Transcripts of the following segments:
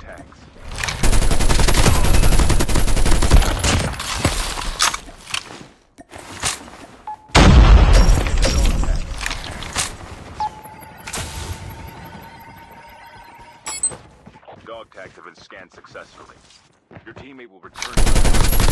tags. Dog tags have been scanned successfully. Your teammate will return.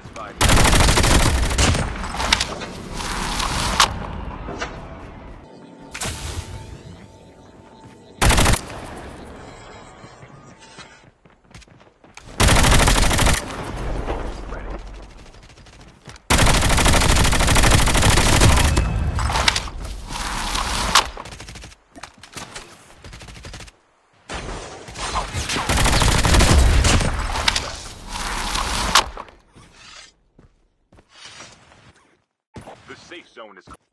Down zone is.